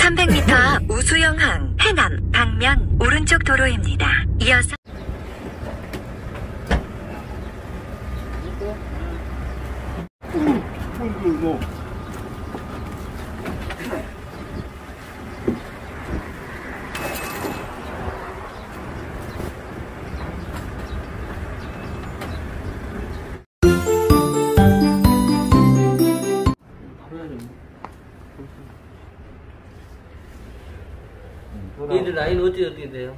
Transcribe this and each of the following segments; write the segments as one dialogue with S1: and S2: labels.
S1: 300m 앞 우수영항 해남 방면 오른쪽 도로입니다. 이어서
S2: 뭐
S3: 얘들 나이는 어떻게 어떻게 돼요?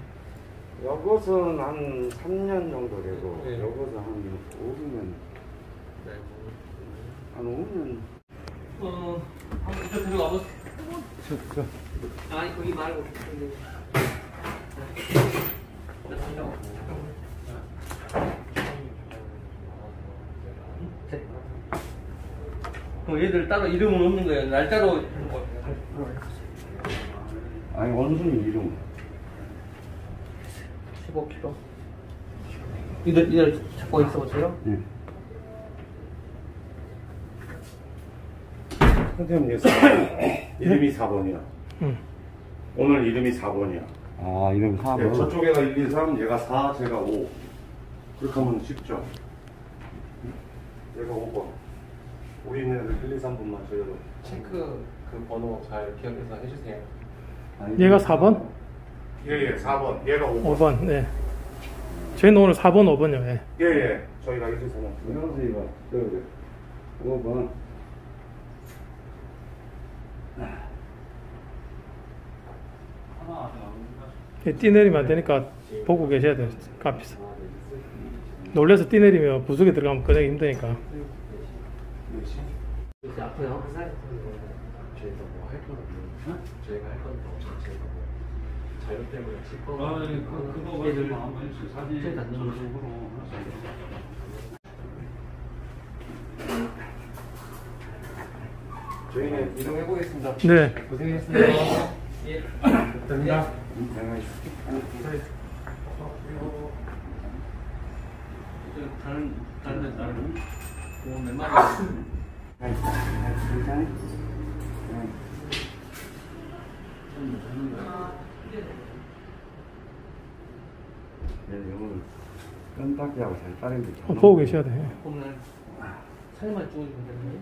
S2: 여것은 한 3년 정도 되고
S3: 네.
S2: 여것은 한 5년 한 5년
S3: 어, 한번 저 들어가 보세요. 아니 거기 말고. 근데. 어, 얘들 따로 이름은 없는 거예요. 날짜로
S2: 아니 원순이 이름
S3: 15kg. 이들 이들 잡고 있어 보세요.
S2: 네. 선생님 이게 이름이 4번이야
S4: 응.
S2: 오늘 이름이 4번이야
S4: 아, 이름 4번.
S2: 네, 저쪽에가 1, 2, 3 얘가 4 제가 5 그렇게 하면 쉽죠 얘가 5번 우리 있는 애들 1, 2, 3분만 저희도
S5: 체크 그 번호 잘 기억해서 해주세요.
S4: 얘가 4번?
S2: 예예 4번 얘가 5번
S4: 5번, 네. 저희는 오늘 4번, 5번이요, 예.
S2: 예예 저희가 1, 2, 3번
S6: 안녕하세요. 저기 5번
S4: 예, 뛰 내리면 안 되니까 보고 계셔야 돼요, 카피서. 놀래서 뛰 내리면 부속에 들어가면 꺼내기 힘드니까.
S5: 저희가 뭐 할 건 없는 저희가 할건 없어요. 저희가 뭐 자료 때문에 짚고
S7: 아, 그, 그거 가지고 한번 해주세요. 사진 전속으로.
S5: 저희는 이동해 보겠습니다.
S4: 네.
S5: 고생했습니다.
S3: 예.
S5: 됩니다.
S3: 다른 다른 데 다른 뭐몇 마리
S2: 네,
S6: 오늘 끈딱지하고 잘 따른 게
S4: 어, 보고 계셔야 돼.
S3: 오늘 살만 죽어주면 되는데.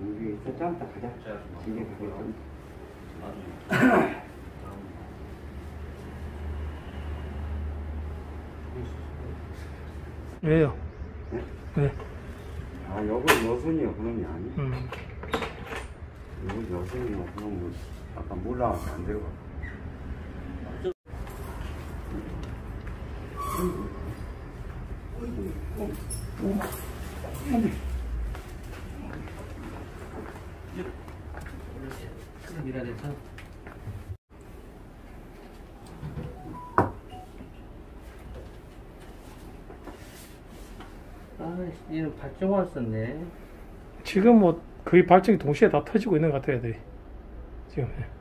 S6: 우리 저점 딱 가자. 이게 그게 좀
S4: 왜요? 네.
S6: 아, 여기 여순이요. 그놈이 아니.
S4: 음.
S6: 여기 여순이요. 그놈은 아까 몰라서 안 들어가.
S3: 크게 밀어야 돼서. 아, 얘는 발정화 썼네.
S4: 지금 뭐 거의 발정이 동시에 다 터지고 있는 것 같아요, 애들이. 지금. 예.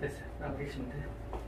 S3: 됐어요. 나 계시면 돼요.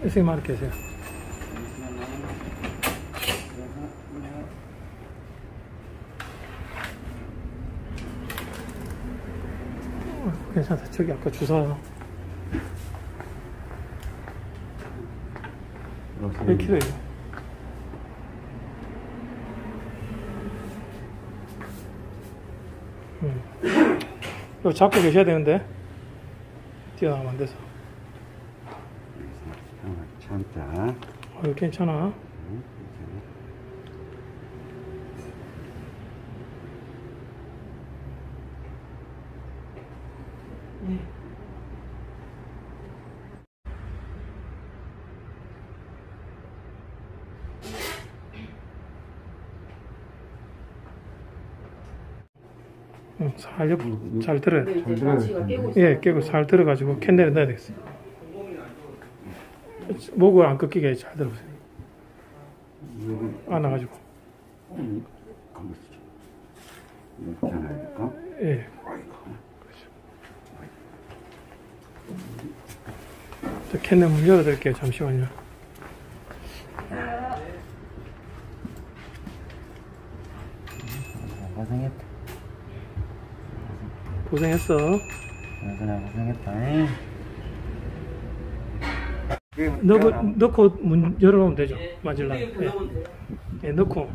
S4: 선생님 말계세요 어, 괜찮다. 저기 아까 주사 몇 킬로예요? 음. 이거 잡고 계셔야 되는데 뛰어나가면 안 돼서.
S6: 참자.
S4: 어, 이거 괜찮아. 응, 살 옆, 잘 들어야 돼.
S8: 근데 이제 마취가 깨고 있어.
S4: 예, 깨고 살 들어가지고 캔넬에 넣어야 되겠어요. 목을 안 꺾이게 잘 들어보세요. 안아가지고. 예. 저 캔넬 문 열어드릴게요. 잠시만요.
S6: 고생했다.
S4: 고생했어.
S6: 고생했다.
S4: 넣고, 넣고 문 열어놓으면 되죠. 맞을라.
S3: 네,
S4: 예. 예, 넣고.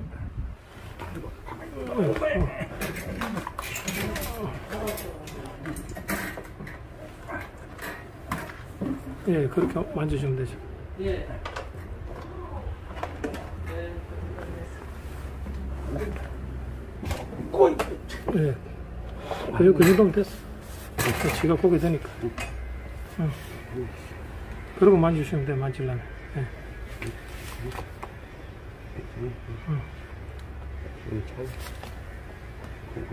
S4: 예, 그렇게 만지시면 되죠.
S3: 예.
S4: 예. 그, 그 정도면 됐어. 그 지가 고개 되니까. 응. 그러고 만지시면 돼, 만질라면. 예.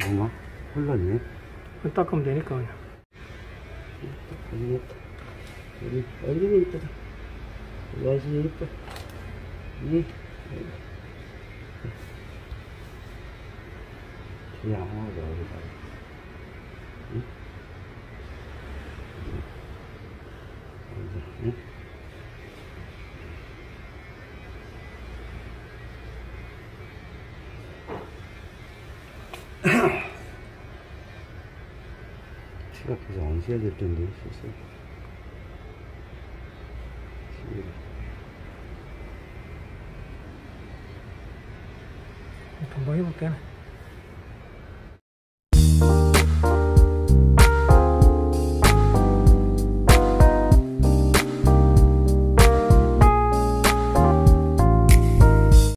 S6: 엄마? 흘렀니?
S4: 그거 닦으면 되니까 그냥.
S6: 고생했다. 우리 얼굴이 이쁘다. 아저씨 이뻐. 응? 뒤에 아무도 어디다. 피가 계속 안 쉬어야 될 텐데, 슬슬.
S4: 금방 해볼게요.